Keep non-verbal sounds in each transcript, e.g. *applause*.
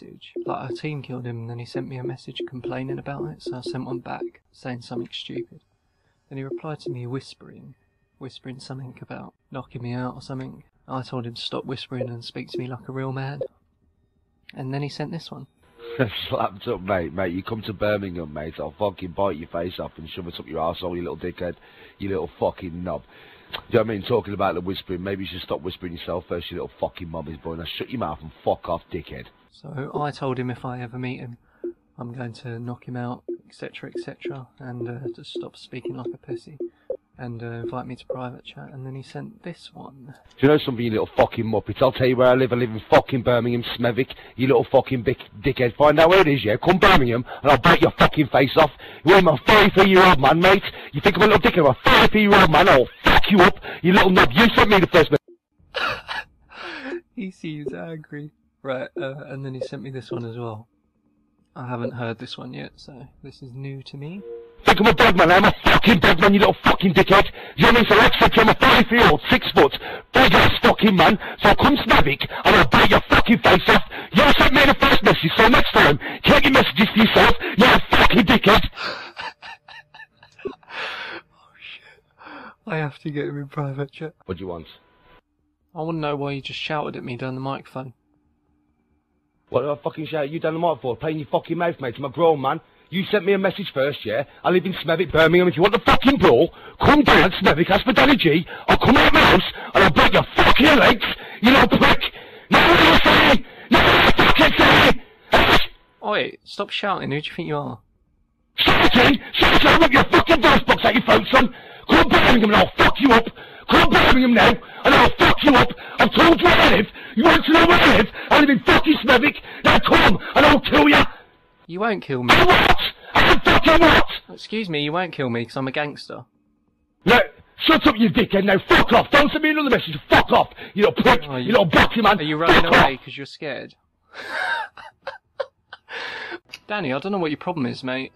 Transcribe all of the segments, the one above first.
message. Like, a team killed him, and then he sent me a message complaining about it, so I sent one back, saying something stupid. Then he replied to me whispering, whispering something about knocking me out or something. I told him to stop whispering and speak to me like a real man. And then he sent this one. *laughs* Slapped up, mate, mate. You come to Birmingham, mate. I'll fucking bite your face off and shove it up your arsehole, you little dickhead. You little fucking knob. Do you know what I mean? Talking about the whispering, maybe you should stop whispering yourself first, you little fucking mommy's boy. Now shut your mouth and fuck off, dickhead. So I told him if I ever meet him, I'm going to knock him out, etc., etc., and uh, to stop speaking like a pussy, and uh, invite me to private chat. And then he sent this one. Do you know something, you little fucking muppet? I'll tell you where I live. I live in fucking Birmingham, Smethwick. You little fucking big dickhead. Find out where it is, yeah? Come Birmingham, and I'll bite your fucking face off. You ain't my 33-year-old man, mate. You think I'm a little dickhead? I'm a 33-year-old man. I'll fuck you up, you little knob. You sent me the first message. *laughs* he seems angry. Right, uh, and then he sent me this one as well. I haven't heard this one yet, so this is new to me. Think I'm a dog man, I'm a fucking dog man, you little fucking dickhead. You know what I mean? So I'm a 33 year old, six foot, big ass fucking man. So come Smethwick, and I'll bite your fucking face off. You sent me the first message, so next time, take your messages to yourself, you're a fucking dickhead. Oh shit. I have to get him in private chat. What do you want? I want to know why you just shouted at me down the microphone. What do I fucking shout at you down the mic for? Playing your fucking mouth, mate. I'm a grown man. You sent me a message first, yeah? I live in Smethwick, Birmingham. If you want the fucking brawl, come down Smethwick, ask for Danny G. I'll come out of my house and I'll break your fucking legs, you little prick. No, no, say! No, fucking say! Oi, stop shouting. Who do you think you are? Shouting! Shouting! I'll rip your fucking voice box out your throat, son! Come Birmingham and I'll fuck you up! Come Birmingham now, and I'll fuck you up! I've told you where I live! You want to know where I live? I live in fucking Smethwick! Now come, and I'll kill you! You won't kill me. What? I? Excuse me, you won't kill me because I'm a gangster. No, shut up, you dickhead! Now fuck off! Don't send me another message! Fuck off! You little prick! Oh, you, little boxy man! Are you running Fuck away because you're scared? *laughs* Danny, I don't know what your problem is, mate.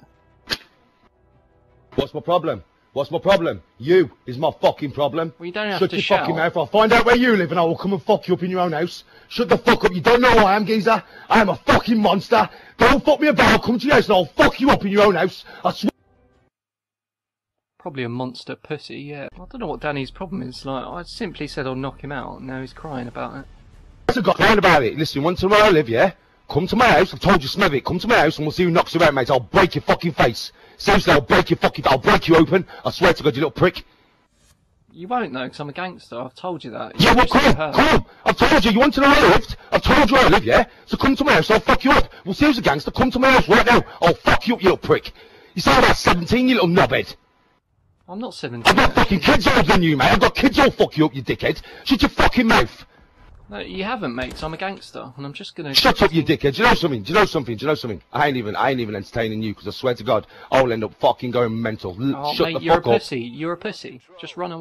What's my problem? What's my problem? You is my fucking problem. Well, you don't have Shut to your shout. fucking mouth. I'll find out where you live and I will come and fuck you up in your own house. Shut the fuck up. You don't know who I am, geezer. I am a fucking monster. Don't fuck me about. I'll come to your house and I'll fuck you up in your own house. I swear. Probably a monster pussy, yeah. I don't know what Danny's problem is. Like, I simply said I'll knock him out, now he's crying about it. I've got round about it. Listen, once where I live, yeah? Come to my house. I've told you, Smethwick. Come to my house and we'll see who knocks you out, mate. I'll break your fucking face. Seriously, I'll break your fucking... I'll break you open. I swear to God, you little prick. You won't know, because I'm a gangster. I've told you that. Yeah, well, come, heard. come. I've told you, you want to know where I lived? I've told you where I live, yeah? So come to my house, I'll fuck you up. We'll see who's a gangster. Come to my house right now. I'll fuck you up, you little prick. You sound about 17, you little knobhead. I'm not 17. I've got fucking kids older than you, mate. I've got kids all fuck you up, you dickhead. Shut your fucking mouth. No, you haven't, mate, 'cause I'm a gangster, and I'm just gonna... Shut up, you dickhead. Do you know something? Do you know something? Do you know something? I ain't even, I ain't even entertaining you, because I swear to God, I'll end up fucking going mental. L- Oh, Shut mate, the you're a up. pussy. You're a pussy. Just run away.